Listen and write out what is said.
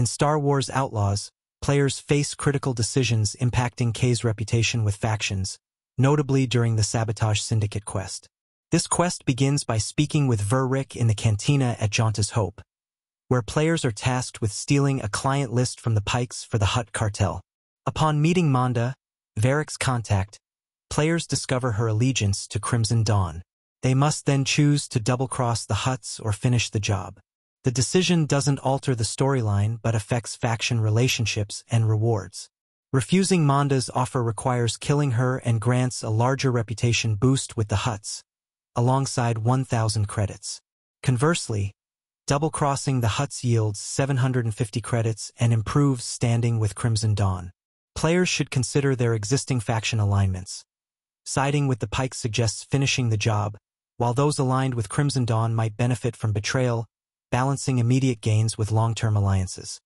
In Star Wars Outlaws, players face critical decisions impacting Kay's reputation with factions, notably during the Sabotage Syndicate quest. This quest begins by speaking with Verrick in the cantina at Jaunta's Hope, where players are tasked with stealing a client list from the Pikes for the Hutt cartel. Upon meeting Manda, Verrick's contact, players discover her allegiance to Crimson Dawn. They must then choose to double-cross the Hutts or finish the job. The decision doesn't alter the storyline but affects faction relationships and rewards. Refusing Manda's offer requires killing her and grants a larger reputation boost with the Hutts, alongside 1,000 credits. Conversely, double-crossing the Hutts yields 750 credits and improves standing with Crimson Dawn. Players should consider their existing faction alignments. Siding with the Pike suggests finishing the job, while those aligned with Crimson Dawn might benefit from betrayal, balancing immediate gains with long-term alliances.